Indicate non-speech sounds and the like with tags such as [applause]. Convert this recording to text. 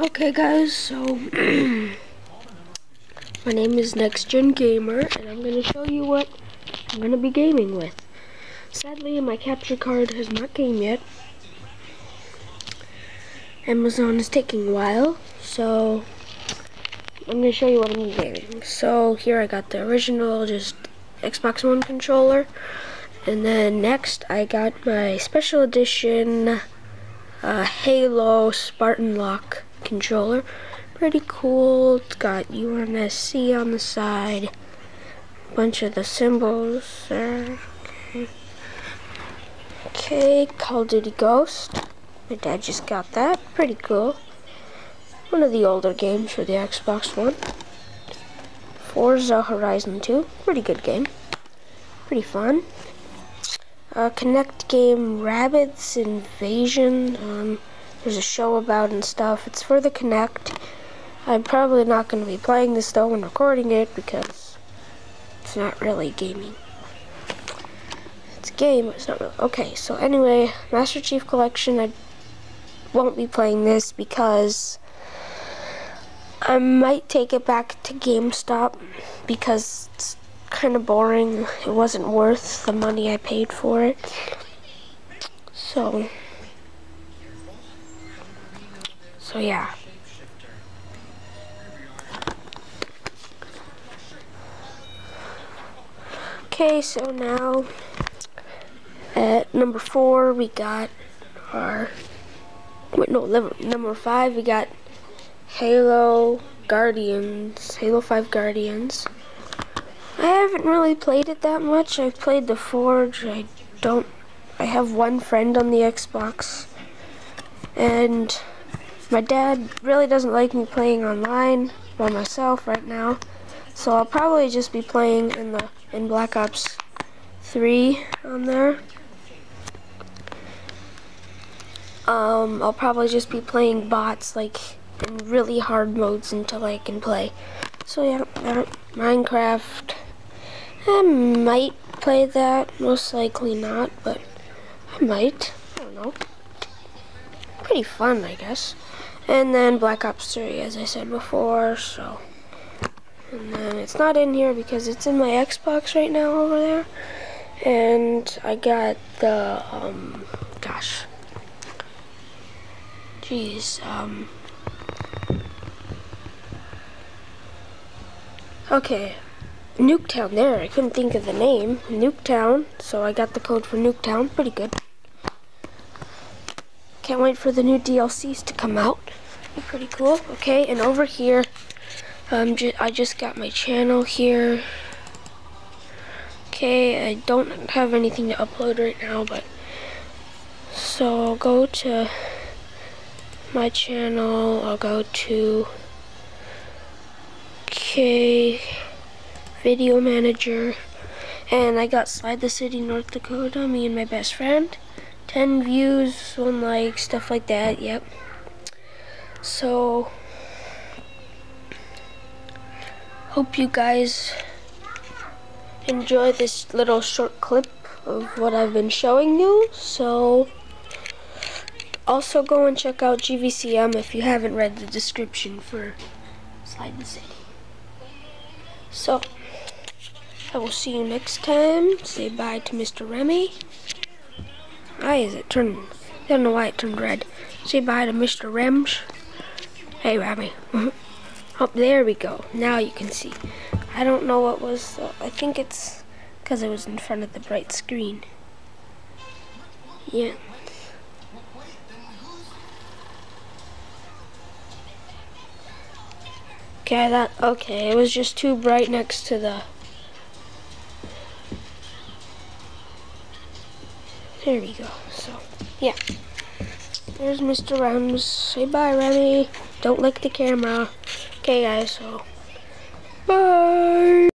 Okay guys, so [clears throat] my name is Next Gen Gamer and I'm going to show you what I'm going to be gaming with. Sadly my capture card has not came yet. Amazon is taking a while, so I'm going to show you what I'm gaming. So here I got the original just Xbox One controller and then next I got my special edition uh, Halo Spartan Locke controller. Pretty cool. It's got UNSC on the side. Bunch of the symbols there. Okay. okay, Call of Duty Ghost. My dad just got that. Pretty cool. One of the older games for the Xbox One. Forza Horizon 2. Pretty good game. Pretty fun. Uh, Kinect game Rabbids Invasion. Um, there's a show about and stuff. It's for the Kinect. I'm probably not going to be playing this though when recording it because it's not really gaming. It's a game, it's not really. Okay, so anyway, Master Chief Collection, I won't be playing this because I might take it back to GameStop because it's kind of boring. It wasn't worth the money I paid for it. So, so yeah. Okay, so now at number four we got our wait no number five we got Halo Guardians Halo 5 Guardians. I haven't really played it that much. I've played the Forge. I don't I have one friend on the Xbox. And my dad really doesn't like me playing online by myself right now. So I'll probably just be playing in the in Black Ops 3 on there. Um, I'll probably just be playing bots like in really hard modes until I can play. So yeah, Minecraft. I might play that, most likely not, but I might. I don't know. Pretty fun, I guess. And then Black Ops 3, as I said before, so. And then it's not in here because it's in my Xbox right now over there. And I got the, um, gosh. Jeez, um. Okay, Nuketown, there, I couldn't think of the name. Nuketown, so I got the code for Nuketown, pretty good. Can't wait for the new DLCs to come out. Pretty cool. Okay, and over here, um, ju I just got my channel here. Okay, I don't have anything to upload right now, but so I'll go to my channel. I'll go to okay video manager and I got Slide the City North Dakota me and my best friend 10 views, one like, stuff like that, yep. So, hope you guys enjoy this little short clip of what I've been showing you. So, also go and check out GVCM if you haven't read the description for Slide the City. So, I will see you next time. Say bye to Mr. Remy. Why is it turned? I don't know why it turned red. Say bye to Mr. Rems. Hey, Rabbi. [laughs] oh, there we go. Now you can see. I don't know what was. Uh, I think it's because it was in front of the bright screen. Yeah. Okay, that okay. It was just too bright next to the There we go. So, yeah. There's Mr. Rems. Say bye, Remy. Don't lick the camera. Okay, guys, so. Bye!